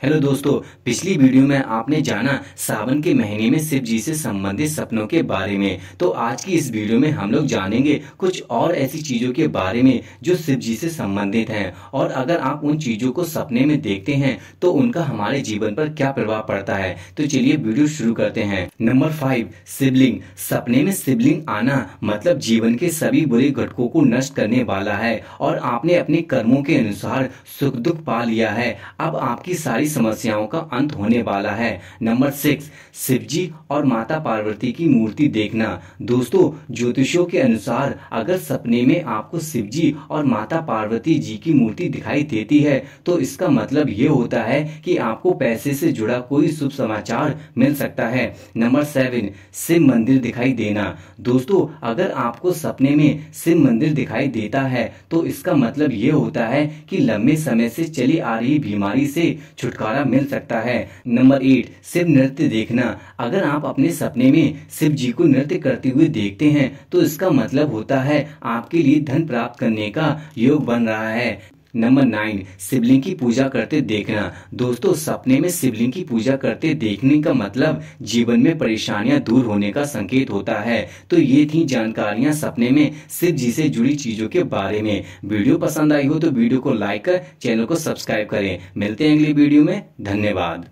Hello दोस्तों, पिछली video में आपने जाना सावन के महीने में शिव जी से संबंधित सपनों के बारे में। तो आज की इस वीडियो में हम लोग जानेंगे कुछ और ऐसी चीज़ों के बारे में जो शिव जी से संबंधित हैं। और अगर आप उन चीज़ों को सपने में देखते हैं तो उनका हमारे जीवन पर क्या प्रभाव पड़ता है? तो चलिए वीडियो शुरू करते हैं। Number five, Shivling. सपने में शिवलिंग आना मतलब जीवन के सभी बुरे घटकों को नष्ट करने वाला है। और आपने अपने कर्मों के अनुसार सुख दुख पा लिया है। अब आपकी सारी समस्याओं का अंत होने वाला है। नंबर सिक्स शिव जी और माता पार्वती की मूर्ति देखना। दोस्तों, ज्योतिषियों के अनुसार अगर सपने में आपको शिव जी और माता पार्वती जी की मूर्ति दिखाई देती है तो इसका मतलब ये होता है कि आपको पैसे से जुड़ा कोई शुभ समाचार मिल सकता है। नंबर सेवन शिव मंदिर दिखाई देना। दोस्तों, अगर आपको सपने में शिव मंदिर दिखाई देता है तो इसका मतलब ये होता है कि लंबे समय से चली आ रही बीमारी से छुटकारा छुटकारा मिल सकता है। नंबर एट, शिव नृत्य देखना। अगर आप अपने सपने में शिव जी को नृत्य करते हुए देखते हैं तो इसका मतलब होता है आपके लिए धन प्राप्त करने का योग बन रहा है। नंबर नाइन शिवलिंग की पूजा करते देखना। दोस्तों, सपने में शिवलिंग की पूजा करते देखने का मतलब जीवन में परेशानियाँ दूर होने का संकेत होता है। तो ये थी जानकारियाँ सपने में शिव जी से जुड़ी चीज़ों के बारे में। वीडियो पसंद आई हो तो वीडियो को लाइक कर, चैनल को सब्सक्राइब करें। मिलते हैं अगली वीडियो में। धन्यवाद।